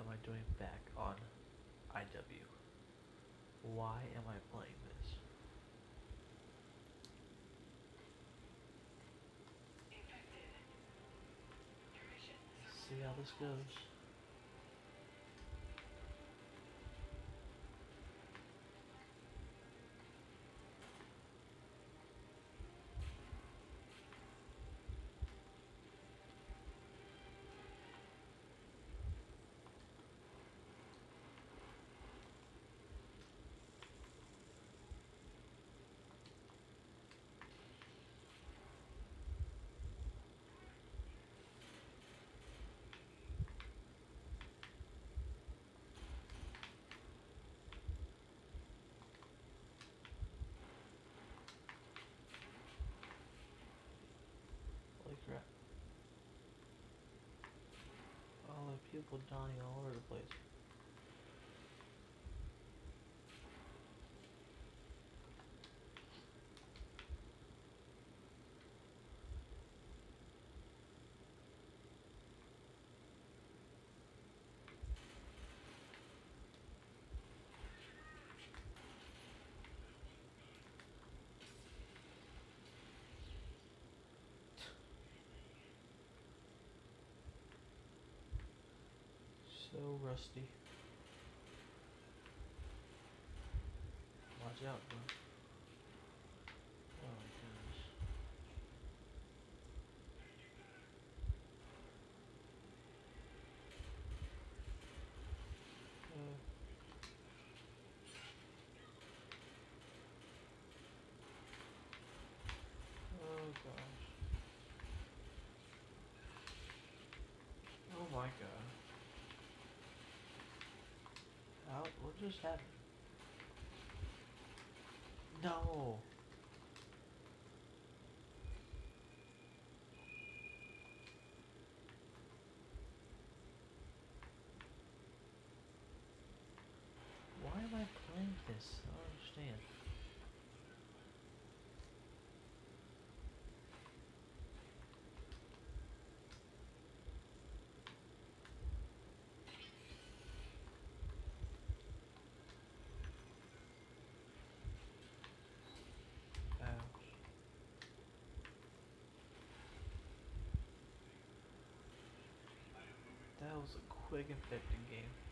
am I doing back on IW? Why am I playing this? see how this goes. Holy crap. All the people dying all over the place. So rusty. Watch out, bro. What just happened? No. Why am I playing this? I don't understand. Was a quick infected game.